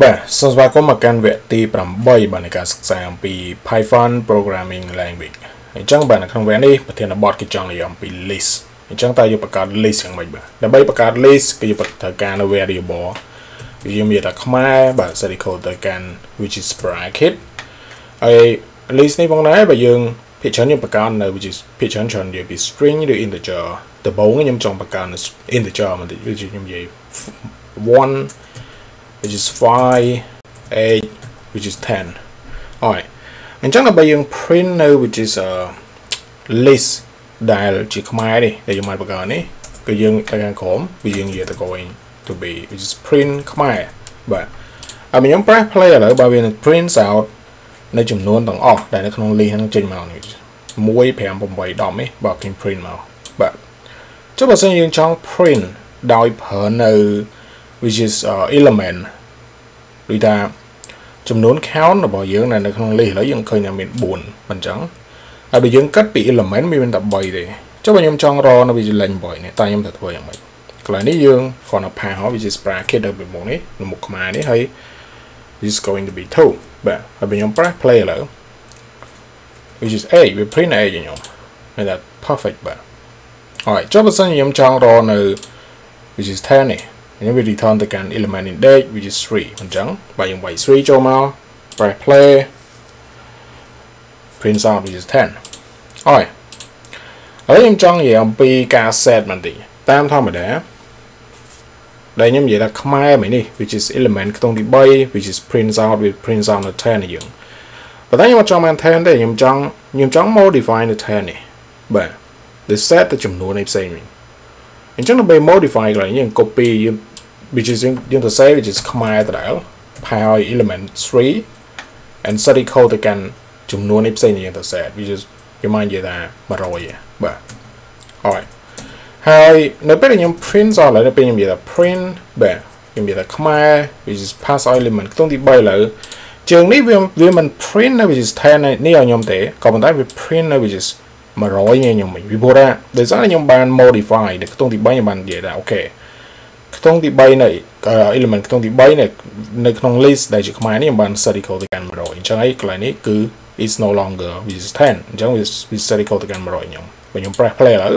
បាទសូមស្វាគមន៍មកកាន់វគ្គទី8បាទនៃការសិក្សាអំពី Python Programming Language អញ្ចឹងបាទនៅក្នុងវគ្គនេះប្រធានបទគឺចង់និយាយអំពី list អញ្ចឹងតើយើងបង្កើត list យ៉ាងម៉េចបាទដើម្បីបង្កើត list គឺយើងត្រូវការនៅ variable វាយើងមានតែខ្មែរបាទ set code ទៅកាន់ which is bracket ហើយ list នេះផងដែរបើយើងភាគច្រើនយើងបង្កើតនៅ which is ភាគច្រើនច្រើននិយាយពី string ឬ integer ដំបូងខ្ញុំចង់បង្កើតនៅ integer បន្តិចវាខ្ញុំនិយាយ1 which is 5 8 which is 10 alright អញ្ចឹងដើម្បីយើង print នៅ which is a list ដែលជាខ្មែរនេះដែលយើងមកបង្កើតនេះគឺយើងទៅខាងក្រោមវាយើងនិយាយទៅ going to be which is print ខ្មែរបាទហើយខ្ញុំ press play ឥឡូវបើវានឹង print out នៅចំនួនទាំងអស់ដែលនៅក្នុង list ហ្នឹងចេញមកនេះ1 5 8 10នេះបើខ្ញុំ print មកបាទចុះបើសិនយើងចង់ print ដោយប្រើនៅ which is uh, element ដូចថាចំនួន count របស់យើងនៅក្នុង list ឥឡូវយើងឃើញថាមាន4មិនអញ្ចឹងហើយបើយើងកាត់ពី element វាមានតែ3ទេចុះបើខ្ញុំចង់រកនៅ vigilance 8នេះតើខ្ញុំត្រូវធ្វើយ៉ាងម៉េចកន្លែងនេះយើងគ្រាន់តែផាស which is bracket នៅពីមុខនេះនៅមុខខ្មែរនេះហើយ is going to be 2បាទហើយបើខ្ញុំ press play ឥឡូវ which is a វា print a ខ្ញុំហើយថា perfect បាទហើយចុះបើសិនខ្ញុំចង់រកនៅ which is 10នេះ ខ្ញុំវា return ទៅកាន់ element index which is 3អញ្ចឹងបើយើងវាយ3ចូលមក press play print out which is 10អរហើយខ្ញុំចង់និយាយអំពីការ set បន្តិចតាមធម្មតាដែលខ្ញុំនិយាយថាខ្មែរមែននេះ which is element ខ្ទង់ទី3 which is print out with print out នៅ10នេះយើងប៉ុន្តែខ្ញុំអត់ចង់បាន10ទេខ្ញុំចង់ខ្ញុំចង់ modify នៅ10នេះបាទ the set ទៅចំនួនឯផ្សេងវិញអញ្ចឹងដើម្បី modify កន្លែងយើង copy យើង which is យើងទៅ say which is ខ្មែរដដែល power element 3 and set equal ទៅកាន់ចំនួននេះផ្សេងយើងទៅ set which is ខ្ញុំមកនិយាយថា100បាទ alright ហើយនៅពេលខ្ញុំ print សោះឥឡូវនៅពេលខ្ញុំនិយាយថា print បាទខ្ញុំនិយាយថាខ្មែរ which is pass element ខ្ទង់ទី3ឥឡូវជើងនេះវាវាមិន print នៅ which is 10នេះឲ្យខ្ញុំទេក៏ប៉ុន្តែវា print នៅ which is 100នេះខ្ញុំវិញពីព្រោះថាដោយសារខ្ញុំបាន modify នៅខ្ទង់ទី3ខ្ញុំបាននិយាយថាអូខេ ខ្ទង់ទី3នៅ element ខ្ទង់ទី3នៅនៅក្នុង list ដែលជាខ្មែរនេះខ្ញុំបាន set equal ទៅកាន់100អញ្ចឹងហើយកន្លែงនេះគឺ is no longer which is 10អញ្ចឹង we set equal ទៅកាន់100ខ្ញុំបើខ្ញុំ press play ឥឡូវ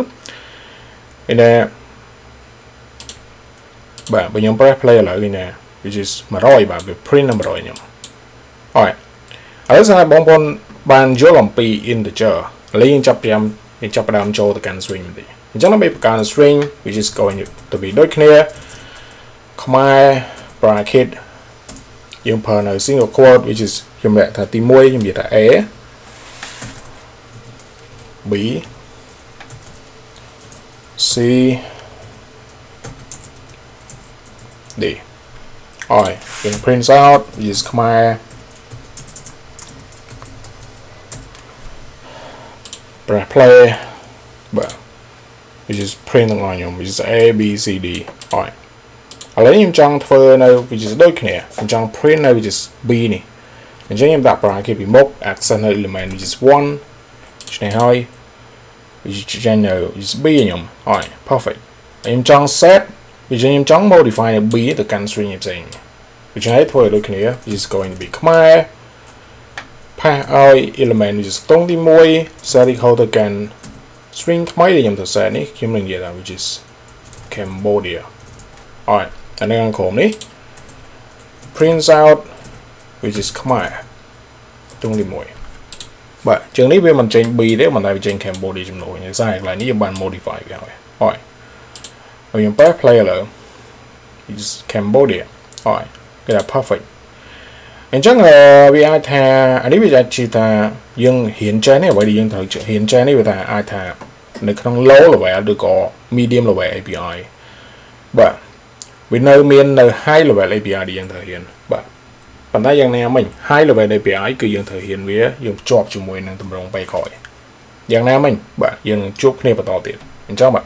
នេះណាបាទបើខ្ញុំ press play ឥឡូវនេះណា which is 100បាទវា print នៅ100ខ្ញុំអរឥឡូវសម្រាប់បងប្អូនបានយល់អំពី integer ឥឡូវយើងចាប់ផ្ដើមយើងចាប់ផ្ដើមចូលទៅកាន់ string បន្តិច អញ្ចឹងដើម្បីបង្កើន string which is going to be ដូចគ្នាខ្មែរ bracket យើងប្រើនៅ single quote which is ខ្ញុំដាក់ថាទី1ខ្ញុំនិយាយថា a b c d អរយើង print out which is ខ្មែរ press play បាទ which is print ទាំងអស់ខ្ញុំ which is a b c d អរឥឡូវខ្ញុំចង់ធ្វើនៅ which is ដូចគ្នាខ្ញុំចង់ print នៅ which is b នេះអញ្ចឹងខ្ញុំដាក់ bracket ពីមុខ access នៅ element which is 1ឆ្នេះហើយ which is ចេញនៅ which is b ខ្ញុំអរ perfect ខ្ញុំចង់ set វាខ្ញុំចង់ modify នៅ b ទៅកាន់ string ផ្សេងដូច្នេះធ្វើដូចគ្នា which is going to be ខ្មែរ pass ឲ្យ element វាស្ទង់ទី1 set equal ទៅកាន់ string ថ្មីដែលខ្ញុំទៅ set នេះខ្ញុំនឹងនិយាយថា which is Cambodia alright អានេះខាងក្រោមនេះ print out which is ខ្មែរទង់ទី1បាទជើងនេះវាមិនចេញ B ទេមិនតែវាចេញ Cambodia ចំនួននេះសារកន្លែងនេះយើងបាន modify វាហើយអរហើយខ្ញុំ press play ឥឡូវ is Cambodia អរគេថា perfect អញ្ចឹងវាអាចថាអានេះវាអាចជាថាយើងរៀនចេះនេះអ្វីដែលយើងត្រូវរៀនចេះនេះវាថាអាចថានៅក្នុង low level ឬក៏ medium level API បាទវានៅមាននៅ high level API ដែលយើងត្រូវរៀនបាទប៉ុន្តែយ៉ាងណាមិញ high level API គឺយើងត្រូវរៀនវាយើងភ្ជាប់ជាមួយនឹងតម្រងពេលក្រោយយ៉ាងណាមិញបាទយើងនឹងជួបគ្នាបន្តទៀតអញ្ចឹងបាទ